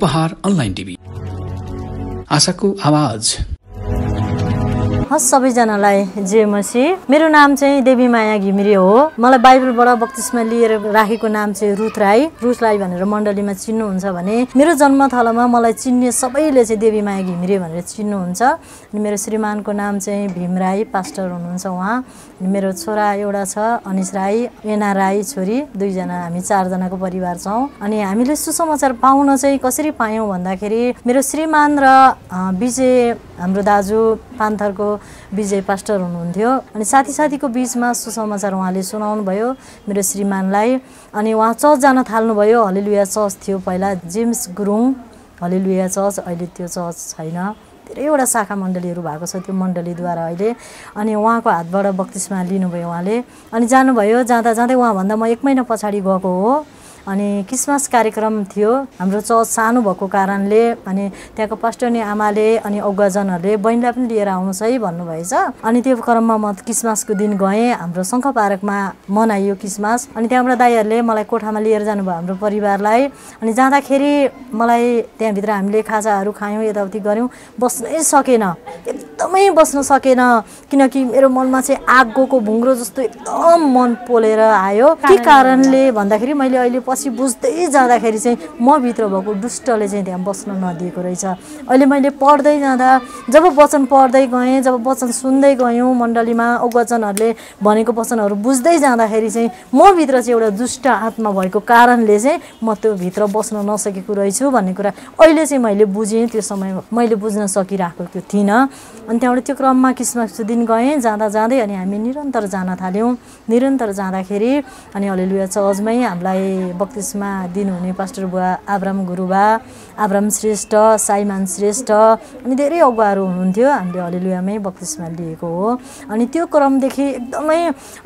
उपहार online TV. आशाको आवाज। हस् सबैजनालाई जे मसी। मेरो नाम चाहिँ देवी माया घिमिरे हो। मलाई बाइबलबाट बत्तिसमा लिएर राखेको नाम चाहिँ रुथ राई। रुथ राई भनेर मण्डलीमा चिन्नुहुन्छ भने मेरो जन्मथलोमा मलाई चिन्ने सबैले चाहिँ देवी माया घिमिरे भनेर चिन्नुहुन्छ। अनि मेरो श्रीमानको नाम चाहिँ भीम राई पास्टर हुनुहुन्छ उहाँ। अनि मेरो छोरा एउटा छ अनिस राई एना राई छोरी। दुईजना हामी चारजनाको परिवार छौँ। अनि हामीले सुसमाचार पाउन चाहिँ कसरी पायौँ भन्दाखेरि मेरो श्रीमान र विजय हाम्रो दाजु पान्थरको विजय पास्टर हुनुहुन्थ्यो। अनि साथी साथीको बिचमा सुसमाचार उहाँले सुनाउनु भयो मेरो श्रीमानलाई। अनि उहाँ चर्च जान थाल्नुभयो। हलिलुया चर्च थियो पहिला जेम्स गुरुङ। हलिलुया चर्च अहिले त्यो चर्च छैन। धेरैवटा शाखा मण्डलीहरू भएको छ त्यो मण्डलीद्वारा अहिले। अनि उहाँको हातबाट बत्तिसमा लिनुभयो उहाँले। अनि जानुभयो जाँदा जाँदै उहाँभन्दा म एक महिना पछाडि गएको हो। अनि क्रिसमस कार्यक्रम थियो। हाम्रो चर्च सानो भएको कारणले अनि त्यहाँको पास्टरनी आमाले अनि अगुवाजनहरूले बहिनीलाई पनि लिएर आउनुहोस् है भन्नुभएछ। अनि त्यो क्रममा म क्रिसमसको दिन गएँ। हाम्रो शङ्ख पार्कमा मनाइयो क्रिसमस। अनि त्यहाँबाट दाईहरूले मलाई कोठामा लिएर जानुभयो हाम्रो परिवारलाई। अनि जाँदाखेरि मलाई त्यहाँभित्र हामीले खाजाहरू खायौँ यताउति गऱ्यौँ। बस्नै सकेन। एकदमै बस्न सकेन। किनकि मेरो मनमा चाहिँ आगोको भुङ्ग्रो जस्तो एकदम मन पोलेर आयो। के कारणले भन्दाखेरि मैले अहिले पछि बुझ्दै जाँदाखेरि चाहिँ म भित्र भएको दुष्टले चाहिँ त्यहाँ बस्न नदिएको रहेछ। अहिले मैले पढ्दै जाँदा जब वचन पढ्दै गएँ जब वचन सुन्दै गयौँ मण्डलीमा वचनहरूले भनेको वचनहरू बुझ्दै जाँदाखेरि चाहिँ म भित्र चाहिँ एउटा दुष्ट आत्मा भएको कारणले चाहिँ म त्यो भित्र बस्न नसकेको रहेछु भन्ने कुरा अहिले चाहिँ मैले बुझेँ। त्यो समयमा मैले बुझ्न सकिरहेको थिइनँ। अनि त्यहाँबाट त्यो क्रममा क्रिसमसको दिन गएँ जाँदा जाँदै अनि हामी निरन्तर जान थाल्यौँ। निरन्तर जाँदाखेरि अनि अलिलुया चर्चमै हामीलाई बक्तिसमा दिनुहुने पास्टर बुवा Abram गुरुबा Abram Shrestha Simon Shrestha अनि धेरै अगुवाहरू हुनुहुन्थ्यो। हामीले हलिलुयामै बक्तिसमा लिएको हो। अनि त्यो क्रमदेखि एकदमै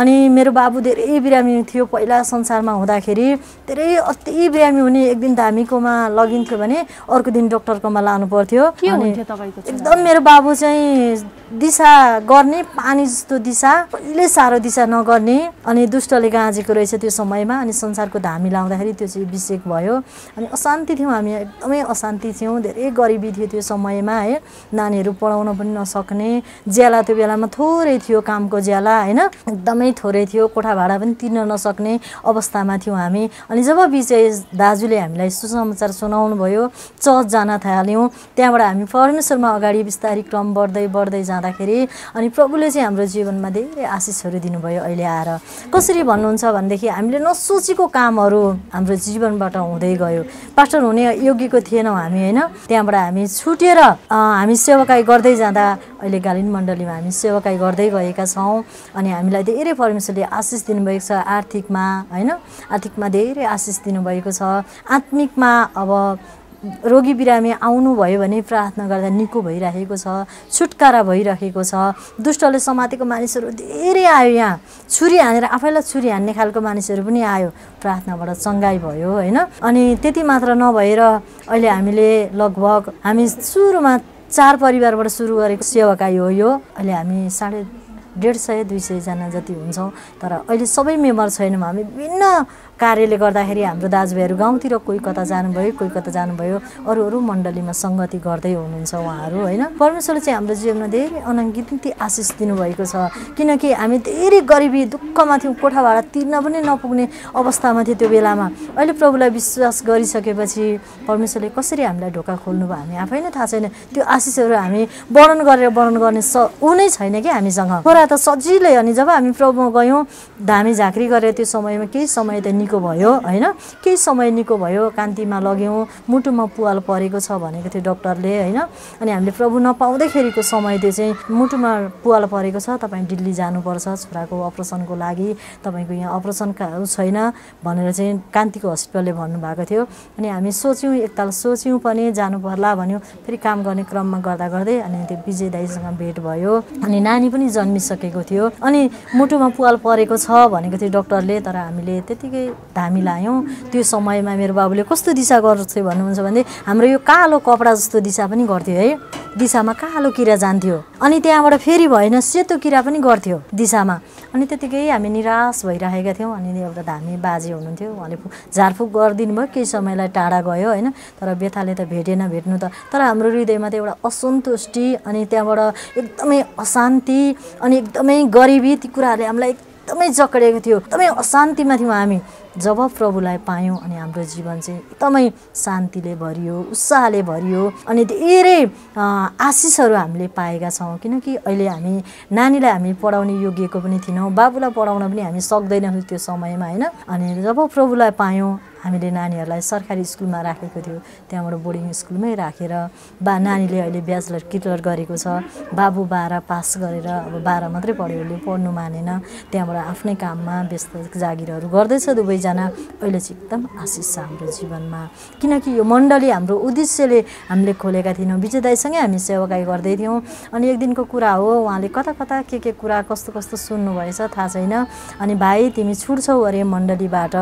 अनि मेरो बाबु धेरै बिरामी थियो। पहिला संसारमा हुँदाखेरि धेरै अति बिरामी हुने एक दिन धामीकोमा लगिन्थ्यो भने अर्को दिन डक्टरकोमा लानु पर्थ्यो एकदम मेरो बाबु चाहिँ दिशा गर्ने पानी जस्तो दिशा कहिले साह्रो दिशा नगर्ने अनि दुष्टले गाँजेको रहेछ त्यो समयमा अनि संसारको धामी लाउँदाखेरि त्यो चाहिँ विषेक भयो। अनि अशान्ति थियौँ हामी एकदमै अशान्ति थियौँ धेरै गरिबी थियो त्यो समयमा है। नानीहरू पढाउन पनि नसक्ने ज्याला त्यो बेलामा थोरै थियो कामको ज्याला होइन। एकदमै थोरै थियो कोठा भाडा पनि तिर्न नसक्ने अवस्थामा थियौँ हामी। अनि जब विजय दाजुले हामीलाई सुसमाचार सुनाउनु भयो चर्च जान थाल्यौँ। त्यहाँबाट हामी परमेश्वरमा अगाडि बिस्तारी क्रम बढ्दै बढ्दै जाँदाखेरि अनि प्रभुले चाहिँ हाम्रो जीवनमा धेरै आशिषहरू दिनुभयो अहिले आएर। कसरी भन्नुहुन्छ भनेदेखि हामीले नसोचेको कामहरू हाम्रो जीवनबाट हुँदै गयो। पास्टर हुने योग्यको थिएनौँ हामी होइन? त्यहाँबाट हामी छुटेर हामी सेवाकाई गर्दै जाँदा अहिले गालिन मण्डलीमा हामी सेवाकाई गर्दै गएका छौँ अनि हामीलाई धेरै परमेश्वरले आशिष दिनुभएको छ आर्थिकमा होइन? आर्थिकमा धेरै आशिष दिनुभएको छ। आत्मिकमा अब रोगी बिरामी आउनुभयो भने प्रार्थना गर्दा निको भइरहेको छ छुटकारा भइरहेको छ। दुष्टले समातेको मानिसहरू धेरै आयो यहाँ। छुरी हानेर आफैलाई छुरी हान्ने खालको मानिसहरू पनि आयो। प्रार्थनाबाट चङ्गाई भयो होइन? अनि त्यति मात्र नभएर अहिले हामीले लगभग हामी सुरुमा चार परिवारबाट सुरु गरेको सेवाकाई हो यो। अहिले हामी साढे डेढ सय दुई सयजना जति हुन्छौँ तर अहिले सबै मेम्बर छैनौँ। हामी विभिन्न कार्यले गर्दाखेरि हाम्रो दाजुभाइहरू गाउँतिर कोही कता जानुभयो कोही कता जानुभयो अरू अरू मण्डलीमा सङ्गति गर्दै हुनुहुन्छ उहाँहरू होइन? परमेश्वरले चाहिँ हाम्रो जीवनमा धेरै अनगिन्ती आशिष दिनुभएको छ। किनकि हामी धेरै गरिबी दुःखमा थियौँ कोठा भाडा तिर्न पनि नपुग्ने अवस्थामा थियो त्यो बेलामा। अहिले प्रभुलाई विश्वास गरिसकेपछि परमेश्वरले कसरी हामीलाई ढोका खोल्नुभयो हामी आफै नै थाहा छैन। त्यो आशिषहरू हामी वर्णन गरेर वर्णन गर्ने स ऊ नै छैन कि हामीसँग। छोरा त सजिलै अनि जब हामी प्रभुमा गयौँ धामी झाँक्री गरेर त्यो समयमा केही समय त निको भयो होइन? केही समय निको भयो कान्तिमा लग्यौँ मुटुमा पुवाल परेको छ भनेको थियो डक्टरले होइन? अनि हामीले प्रभु नपाउँदैखेरिको समय त्यो चाहिँ मुटुमा पुवाल परेको छ तपाईँ दिल्ली जानुपर्छ छोराको अपरेसनको लागि तपाईँको यहाँ अपरेसन छैन भनेर चाहिँ कान्तिको हस्पिटलले भन्नुभएको थियो। अनि हामी सोच्यौँ एकताल सोच्यौँ पनि जानु पर्ला भन्यो। फेरि काम गर्ने क्रममा गर्दा गर्दै अनि त्यो विजय दाईसँग भेट भयो। अनि नानी पनि जन्मिसकेको थियो। अनि मुटुमा पुवाल परेको छ भनेको थियो डक्टरले तर हामीले त्यतिकै धामी लायौँ त्यो समयमा मेरो बाबुले कस्तो दिशा गर्थ्यो भन्नुहुन्छ भने हाम्रो यो कालो कपडा जस्तो दिशा पनि गर्थ्यो है। दिशामा कालो किरा जान्थ्यो। अनि त्यहाँबाट फेरि भएन सेतो किरा पनि गर्थ्यो दिशामा। अनि त्यतिकै हामी निराश भइरहेका थियौँ। अनि एउटा धामी बाजे हुनुहुन्थ्यो। उहाँले झारफुक गरिदिनु भयो। केही समयलाई टाढा गयो होइन। तर व्यथाले त भेटेन भेट्नु त। तर हाम्रो हृदयमा त एउटा असन्तुष्टि अनि त्यहाँबाट एकदमै अशान्ति अनि एकदमै गरिबी ती कुराहरूले हामीलाई एकदमै जकडेको थियो। एकदमै अशान्तिमा थियौँ हामी। जब प्रभुलाई पायौँ अनि हाम्रो जीवन चाहिँ एकदमै शान्तिले भरियो उत्साहले भरियो अनि धेरै आशिषहरू हामीले पाएका छौँ। किनकि अहिले हामी नानीलाई हामी पढाउने योग्यको पनि थिएनौँ बाबुलाई पढाउन पनि हामी सक्दैनौँ त्यो समयमा होइन? अनि जब प्रभुलाई पायौँ हामीले नानीहरूलाई सरकारी स्कुलमा राखेको थियो। त्यहाँबाट बोर्डिङ स्कुलमै राखेर बा नानीले अहिले ब्याचलर क्लियर गरेको छ। बाबु बाह्र पास गरेर अब बाह्र मात्रै पढ्यो उसले पढ्नु मानेन। त्यहाँबाट आफ्नै काममा व्यस्त जागिरहरू गर्दैछ दुवैजना अहिले चाहिँ एकदम आशिष छ हाम्रो जीवनमा। किनकि यो मण्डली हाम्रो उद्देश्यले हामीले खोलेका थिएनौँ। विजय दाईसँगै हामी सेवाकाई गर्दै थियौँ। अनि एक दिनको कुरा हो उहाँले कता कता के के कुरा कस्तो कस्तो सुन्नुभएछ थाहा छैन। अनि भाइ तिमी छुट्छौ अरे मण्डलीबाट।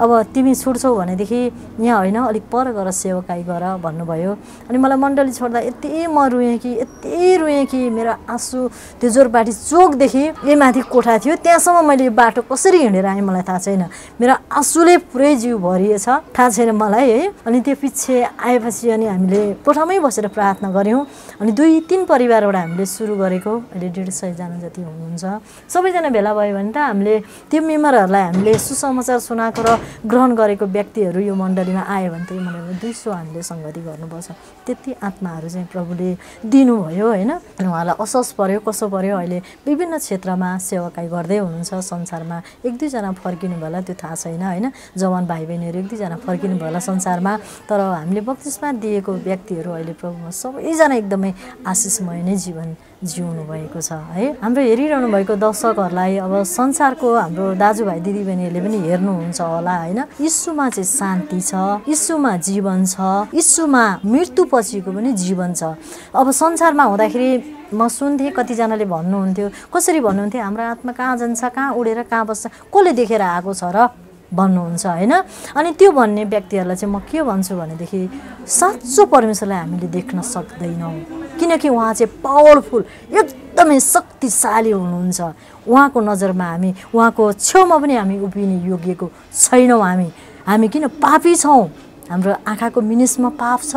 अब तिमी छुट्छौ भनेदेखि यहाँ होइन अलिक पर गएर सेवकाई गर भन्नुभयो। अनि मलाई मण्डली छोड्दा यति म रुएँ कि यति रुएँ कि मेरो आँसु त्यो जोरपाटी चोकदेखि ए माथि कोठा थियो। त्यहाँसम्म मैले यो बाटो कसरी हिँडेर आएँ मलाई थाहा छैन। मेरो आँसुले पुरै जिउ भरिएछ। थाहा छैन मलाई है। अनि त्यो पछि आएपछि अनि हामीले कोठामै बसेर प्रार्थना गऱ्यौँ। अनि दुई तिन परिवारबाट हामीले सुरु गरेको। अहिले डेढ सयजना जति हुनुहुन्छ। सबैजना भेला भयो भने त हामीले त्यो मेम्बरहरूलाई हामीले सुसमाचार सुनाएको र ग्रहण गरेको व्यक्तिहरू यो मण्डलीमा आयो भने त यो मण्डलीमा दुई सौ हामीले सङ्गति गर्नुपर्छ। त्यति आत्माहरू चाहिँ प्रभुले दिनुभयो होइन। उहाँलाई असोज पऱ्यो कसो पऱ्यो अहिले विभिन्न क्षेत्रमा सेवाकाई गर्दै हुनुहुन्छ। संसारमा एक दुईजना फर्किनु भयो त्यो थाहा छैन होइन? जवान भाइ बहिनीहरू एक दुईजना फर्किनु भयो होला संसारमा। तर हामीले बत्तिसमा दिएको व्यक्तिहरू अहिले प्रभुमा सबैजना एकदमै आशिषमय नै जीवन जिउनु भएको छ है? हाम्रो हेरिरहनु भएको दर्शकहरूलाई अब संसारको हाम्रो दाजुभाइ दिदीबहिनीहरूले पनि हेर्नुहुन्छ होला होइन? यीशुमा चाहिँ शान्ति छ यीशुमा जीवन छ यीशुमा मृत्यु पछिको पनि जीवन छ। अब संसारमा हुँदाखेरि म सुन्थेँ कतिजनाले भन्नुहुन्थ्यो कसरी भन्नुहुन्थ्यो? हाम्रो आत्मा कहाँ जान्छ कहाँ उडेर कहाँ बस्छ? कसले देखेर आएको छ र? भन्नुहुन्छ होइन? अनि त्यो भन्ने व्यक्तिहरूलाई चाहिँ म के भन्छु भनेदेखि साँचो परमेश्वरलाई हामीले देख्न सक्दैनौँ। किनकि उहाँ चाहिँ पावरफुल एकदमै शक्तिशाली हुनुहुन्छ। उहाँको नजरमा हामी उहाँको छेउमा पनि हामी उभिने योग्यको छैनौँ हामी। हामी किन पापी छौँ? हाम्रो आँखाको मिनिसमा पाप छ।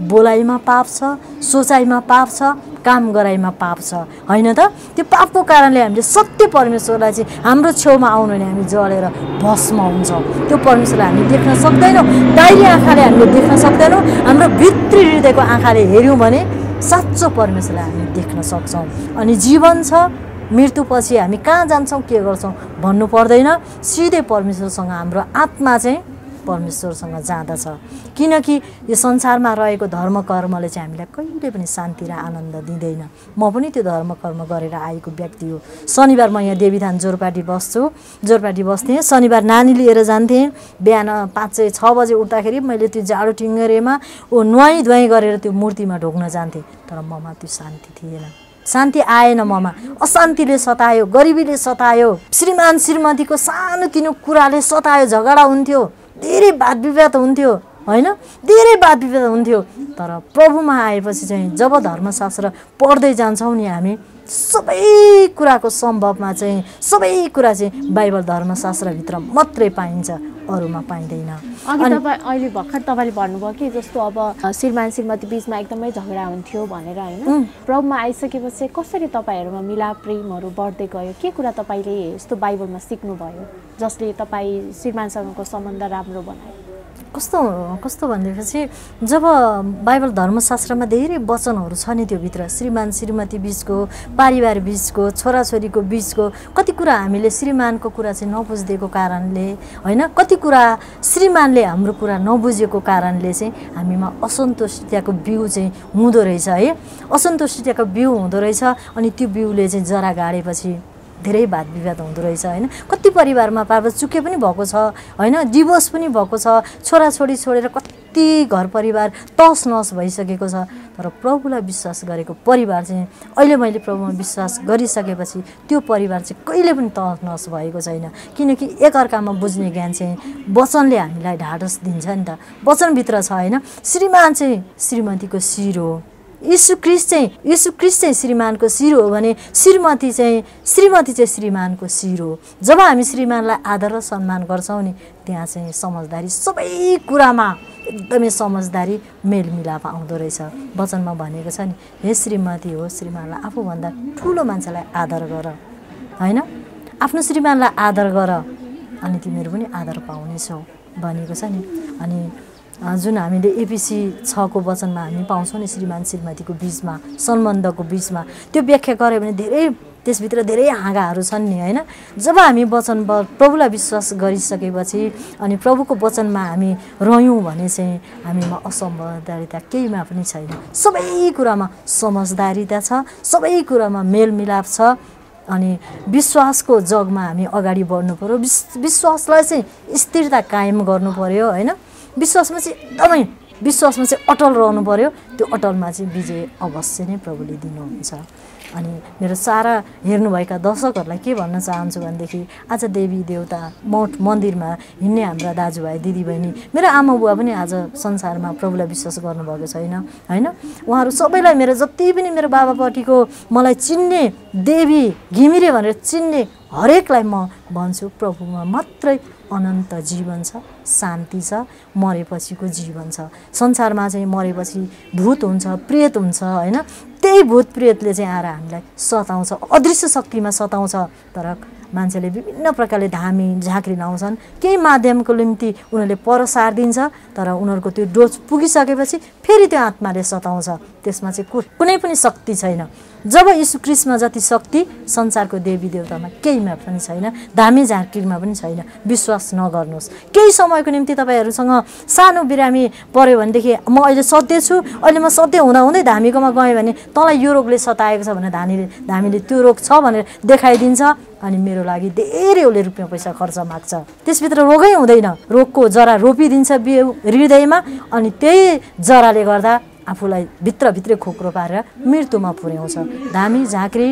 बोलाइमा पाप छ सोचाइमा पाप छ काम गराइमा पाप छ। होइन त? त्यो पापको कारणले हामीले सत्य परमेश्वरलाई चाहिँ हाम्रो छेउमा आउनु भने हामी जलेर भस्म हुन्छौँ। त्यो परमेश्वरलाई हामी देख्न सक्दैनौँ। बाहिरी आँखाले हामीले देख्न सक्दैनौँ। हाम्रो भित्री हृदयको आँखाले हेऱ्यौँ भने साँचो परमेश्वरलाई हामी देख्न सक्छौँ। अनि जीवन छ मृत्युपछि हामी कहाँ जान्छौँ के गर्छौँ भन्नु पर्दैन। सिधै परमेश्वरसँग हाम्रो आत्मा चाहिँ परमेश्वरसँग जाँदछ। किनकि यो संसारमा रहेको धर्म कर्मले चाहिँ हामीलाई कहिले पनि शान्ति र आनन्द दिँदैन। म पनि त्यो धर्म कर्म गरेर आएको व्यक्ति हो। शनिबार म यहाँ देवीधान जोरपाटी बस्छु। जोरपाटी बस्थेँ। शनिबार नानी लिएर जान्थेँ। बिहान पाँच सय छ बजे उठ्दाखेरि मैले त्यो जाडो टिङ्गरेमा ऊ नुहाइ धुवाइ गरेर त्यो मूर्तिमा ढोक्न जान्थेँ। तर ममा त्यो शान्ति थिएन। शान्ति आएन ममा। अशान्तिले सतायो गरिबीले सतायो। श्रीमान श्रीमतीको सानोतिनो कुराले सतायो झगडा हुन्थ्यो। धेरै वाद विवाद हुन्थ्यो होइन? धेरै वाद विवाद हुन्थ्यो। तर प्रभुमा आएपछि चाहिँ जब धर्मशास्त्र पढ्दै जान्छौँ नि हामी सबै कुराको सम्भवमा चाहिँ सबै कुरा चाहिँ बाइबल धर्मशास्त्रभित्र मात्रै पाइन्छ अरूमा पाइँदैन। अघि तपाईँ अहिले भर्खर तपाईँले भन्नुभयो कि जस्तो अब श्रीमान श्रीमती बिचमा एकदमै झगडा हुन्थ्यो भनेर होइन? प्रभुमा आइसकेपछि कसरी तपाईँहरूमा मिलाप प्रेमहरू बढ्दै गयो? के कुरा तपाईँले यस्तो बाइबलमा सिक्नुभयो जसले तपाईँ श्रीमानसँगको सम्बन्ध राम्रो बनायो? कस्तो कस्तो भनेपछि जब बाइबल धर्मशास्त्रमा धेरै वचनहरू छ नि त्यो भित्र श्रीमान श्रीमती बिचको पारिवार बिचको छोराछोरीको बिचको कति कुरा हामीले श्रीमानको कुरा चाहिँ नबुझिदिएको कारणले होइन? कति कुरा श्रीमानले हाम्रो कुरा नबुझेको कारणले चाहिँ हामीमा असन्तोषिताको बिउ चाहिँ हुँदो रहेछ है? असन्तोषिताको बिउ हुँदो रहेछ अनि त्यो बिउले चाहिँ जरा गाडेपछि धेरै वाद विवाद हुँदो रहेछ होइन? कति परिवारमा पार चुके पनि भएको छ होइन? डिभोर्स पनि भएको छ छोराछोरी छोडेर कति घर परिवार तस नस भइसकेको छ। तर प्रभुलाई विश्वास गरेको परिवार चाहिँ अहिले मैले प्रभुमा विश्वास गरिसकेपछि त्यो परिवार चाहिँ कहिले पनि तस नस भएको छैन। किनकि एकअर्कामा बुझ्ने ज्ञान चाहिँ वचनले हामीलाई ढाडस दिन्छ नि त। वचनभित्र छ होइन? श्रीमान चाहिँ श्रीमतीको शिर हो। यीशु क्रिस्ट चाहिँ यीशु क्रिस्ट चाहिँ श्रीमानको शिर हो भने श्रीमती चाहिँ श्रीमती चाहिँ श्रीमानको शिर हो। जब हामी श्रीमानलाई आदर र सम्मान गर्छौँ नि त्यहाँ चाहिँ समझदारी सबै कुरामा एकदमै समझदारी मेलमिलाप आउँदो रहेछ। वचनमा भनेको छ नि हे श्रीमती हो श्रीमानलाई आफूभन्दा ठुलो मान्छेलाई आदर गर। होइन? आफ्नो श्रीमानलाई आदर गर। अनि तिमीहरू पनि आदर पाउनेछौ भनेको छ नि। अनि जुन हामीले एपिसी छको वचनमा हामी पाउँछौँ नि श्रीमान श्रीमतीको बिचमा सम्बन्धको बिचमा त्यो व्याख्या गऱ्यो भने धेरै त्यसभित्र धेरै हाँगाहरू छन् नि होइन? जब हामी वचन प्रभुलाई विश्वास गरिसकेपछि अनि प्रभुको वचनमा हामी रह्यौँ भने चाहिँ हामीमा असमझदारिता केहीमा पनि छैन। सबै कुरामा समझदारिता छ सबै कुरामा मेलमिलाप छ अनि विश्वासको जगमा हामी अगाडि बढ्नु पऱ्यो विश विश्वासलाई चाहिँ स्थिरता कायम गर्नु पऱ्यो होइन? विश्वासमा चाहिँ एकदमै विश्वासमा चाहिँ अटल रहनु पऱ्यो त्यो अटलमा चाहिँ विजय अवश्य नै प्रभुले दिनुहुन्छ। अनि मेरो सारा हेर्नुभएका दर्शकहरूलाई के भन्न चाहन्छु भनेदेखि आज देवी देवता मठ मन्दिरमा हिँड्ने हाम्रा दाजुभाइ दिदीबहिनी मेरो आमा बुवा पनि आज संसारमा प्रभुलाई विश्वास गर्नुभएको छैन होइन? उहाँहरू सबैलाई मेरो जति पनि मेरो बाबापट्टिको मलाई चिन्ने देवी घिमिरे भनेर चिन्ने हरेकलाई म भन्छु प्रभुमा मात्रै अनन्त जीवन छ शान्ति छ मरेपछिको जीवन छ। संसारमा चाहिँ मरेपछि भूत हुन्छ प्रेत हुन्छ होइन? त्यही भूत प्रेतले चाहिँ आएर हामीलाई सताउँछ अदृश्य शक्तिमा सताउँछ। तर मान्छेले विभिन्न प्रकारले धामी झाँक्री लाउँछन् केही माध्यमको निम्ति उनीहरूले पर सारिदिन्छ तर उनीहरूको त्यो डोज पुगिसकेपछि फेरि त्यो आत्माले सताउँछ। त्यसमा चाहिँ कुनै पनि शक्ति छैन। जब क्रिस्टमा जति शक्ति संसारको देवी देवतामा केहीमा पनि छैन धामी झाँक्रीमा पनि छैन। विश्वास नगर्नुहोस्। केही समयको निम्ति तपाईँहरूसँग सानो बिरामी पऱ्यो भनेदेखि म अहिले सत्य छु अहिले म सत्य हुँदा हुँदै धामीकोमा गएँ भने तँलाई यो रोगले सताएको छ भनेर धामीले धामीले त्यो रोग छ भनेर देखाइदिन्छ। अनि मेरो लागि धेरै उसले रुपियाँ पैसा खर्च माग्छ। त्यसभित्र रोगै हुँदैन। रोगको जरा रोपिदिन्छ बिउ हृदयमा अनि त्यही जराले गर्दा आफूलाई भित्रभित्रै खोक्रो पारेर मृत्युमा पुर्याउँछ। धामी झाँक्री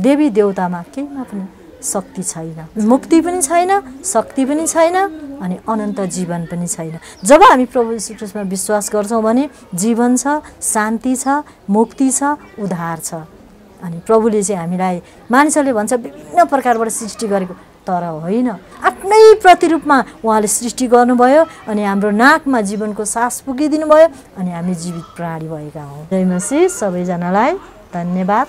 देवी देवतामा केहीमा पनि शक्ति छैन। मुक्ति पनि छैन शक्ति पनि छैन अनि अनन्त जीवन पनि छैन। जब हामी प्रभु ख्रिस्टमा विश्वास गर्छौँ भने जीवन छ शान्ति छ मुक्ति छ उद्धार छ। अनि प्रभुले चाहिँ हामीलाई मानिसहरूले भन्छ विभिन्न प्रकारबाट सृष्टि गरेको तर होइन। आफ्नै प्रतिरूपमा उहाँले सृष्टि गर्नुभयो अनि हाम्रो नाकमा जीवनको सास पुगिदिनु भयो अनि हामी जीवित प्राणी भएका हौँ। जय मसी सबैजनालाई धन्यवाद।